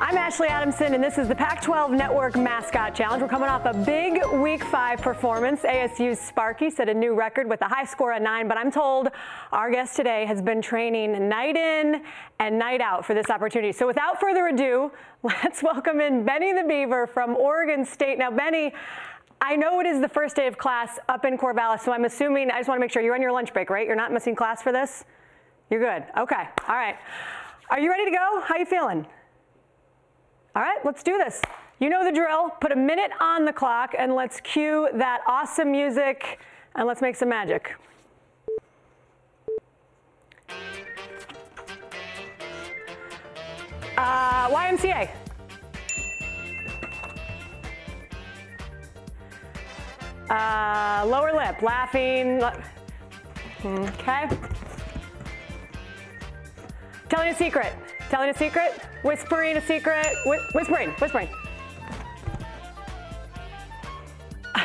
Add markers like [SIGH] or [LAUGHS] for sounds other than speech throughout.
I'm Ashley Adamson, and this is the Pac 12 Network Mascot Challenge. We're coming off a big Week 5 performance. ASU's Sparky set a new record with a high score of 9, but I'm told our guest today has been training night in and night out for this opportunity. So without further ado, [LAUGHS] let's welcome in Benny the Beaver from Oregon State. Now, Benny, I know it is the first day of class up in Corvallis, so I'm assuming, I just want to make sure you're on your lunch break, right? You're not missing class for this? You're good. Okay. All right. Are you ready to go? How you feeling? All right, let's do this. You know the drill. Put a minute on the clock and let's cue that awesome music and let's make some magic. Uh, YMCA. Uh, lower lip, laughing. Okay. Telling a secret. Telling a secret. Whispering a secret. Wh whispering. Whispering. [LAUGHS]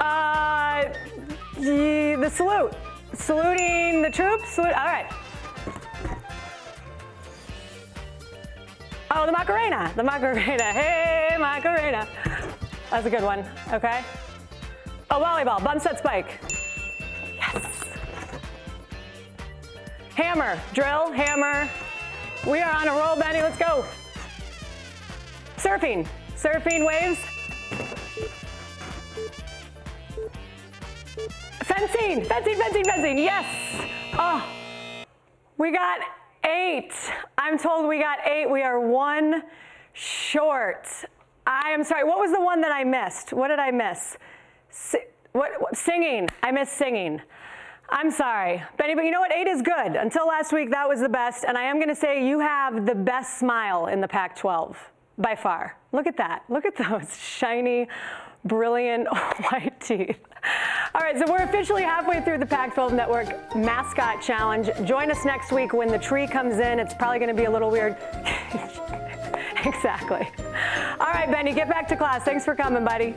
uh, the, the salute. Saluting the troops. Salute. All right. Oh, the Macarena. The Macarena. [LAUGHS] Hey, Macarena. That's a good one. Okay. Oh, volleyball. Bump set spike. Hammer. Drill. Hammer. We are on a roll, Benny. Let's go. Surfing. Surfing waves. Fencing. Fencing, fencing, fencing. Yes. Oh, we got eight. I'm told we got eight. We are one short. I am sorry. What was the one that I missed? What did I miss? Si what, what, singing. I missed singing. I'm sorry, Benny, but you know what? Eight is good. Until last week, that was the best. And I am going to say you have the best smile in the Pac 12 by far. Look at that. Look at [LAUGHS] those shiny, brilliant [LAUGHS] white teeth. All right, so we're officially halfway through the Pac 12 Network Mascot Challenge. Join us next week when the tree comes in. It's probably going to be a little weird. [LAUGHS] exactly. All right, Benny, get back to class. Thanks for coming, buddy.